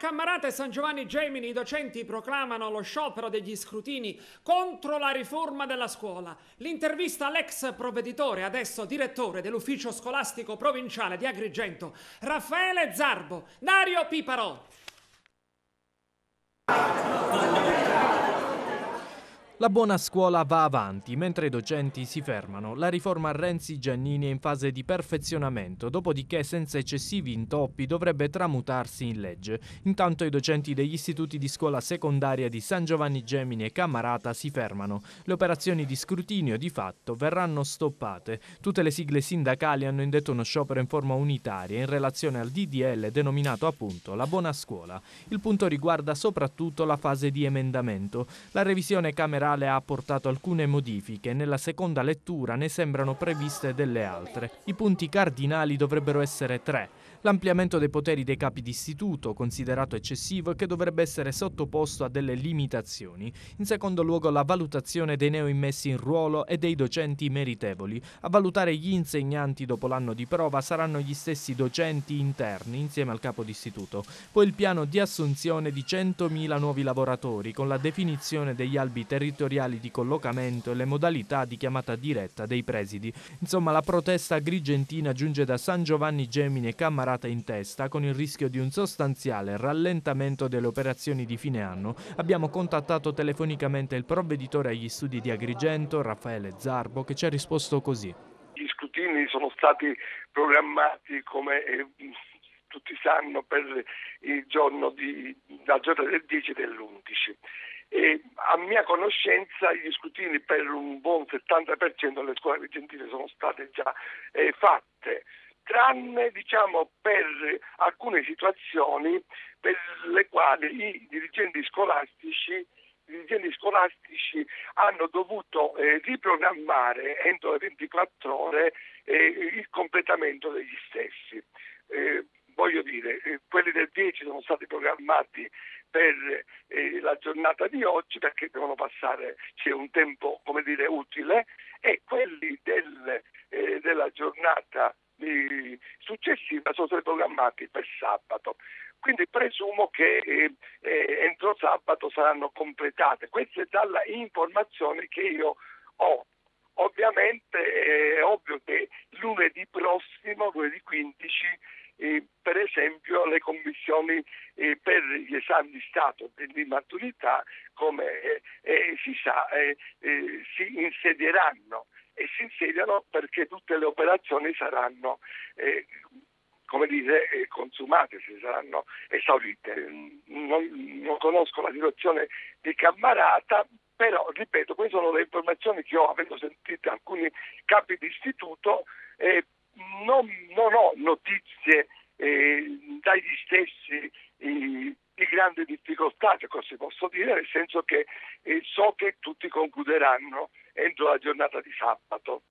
Cammarata e San Giovanni Gemini i docenti proclamano lo sciopero degli scrutini contro la riforma della scuola. L'intervista all'ex provveditore, adesso direttore dell'ufficio scolastico provinciale di Agrigento, Raffaele Zarbo, Dario Piparò. La buona scuola va avanti mentre i docenti si fermano. La riforma Renzi-Giannini è in fase di perfezionamento, dopodiché senza eccessivi intoppi dovrebbe tramutarsi in legge. Intanto i docenti degli istituti di scuola secondaria di San Giovanni Gemini e Camarata si fermano. Le operazioni di scrutinio di fatto verranno stoppate. Tutte le sigle sindacali hanno indetto uno sciopero in forma unitaria in relazione al DDL denominato appunto la buona scuola. Il punto riguarda soprattutto la fase di emendamento. La revisione camerale generale ha apportato alcune modifiche, nella seconda lettura ne sembrano previste delle altre. I punti cardinali dovrebbero essere tre l'ampliamento dei poteri dei capi d'istituto, considerato eccessivo e che dovrebbe essere sottoposto a delle limitazioni. In secondo luogo la valutazione dei neoimmessi in ruolo e dei docenti meritevoli. A valutare gli insegnanti dopo l'anno di prova saranno gli stessi docenti interni insieme al capo d'istituto. Poi il piano di assunzione di 100.000 nuovi lavoratori con la definizione degli albi territoriali di collocamento e le modalità di chiamata diretta dei presidi. Insomma la protesta agrigentina giunge da San Giovanni Gemini e Cammarata parata in testa con il rischio di un sostanziale rallentamento delle operazioni di fine anno, abbiamo contattato telefonicamente il provveditore agli studi di Agrigento, Raffaele Zarbo, che ci ha risposto così. Gli scrutini sono stati programmati come eh, tutti sanno per il giorno di, la giornata del 10 e dell'11. E a mia conoscenza gli scrutini per un buon 70% delle scuole agrigentine sono state già eh, fatte tranne diciamo, per alcune situazioni per le quali i dirigenti scolastici, i dirigenti scolastici hanno dovuto eh, riprogrammare entro le 24 ore eh, il completamento degli stessi. Eh, voglio dire, eh, quelli del 10 sono stati programmati per eh, la giornata di oggi perché devono passare, c'è un tempo dire, utile e quelli del, eh, della giornata successiva sono stati programmati per sabato. Quindi presumo che eh, eh, entro sabato saranno completate. Questa è dalla informazione che io ho. Ovviamente è ovvio che lunedì prossimo, lunedì 15, eh, per esempio le commissioni eh, per gli esami di Stato di maturità, come eh, eh si sa, eh, si insedieranno e si insediano perché tutte le operazioni saranno eh, come dire, eh, consumate, si saranno esaurite. Non, non, conosco la situazione di Cammarata, però ripeto, queste sono le informazioni che ho avendo sentito alcuni capi di istituto, eh, non, non, ho notizie eh, dagli stessi di grande difficoltà, se così posso dire, nel senso che eh, so che tutti concluderanno entro la giornata di sabato.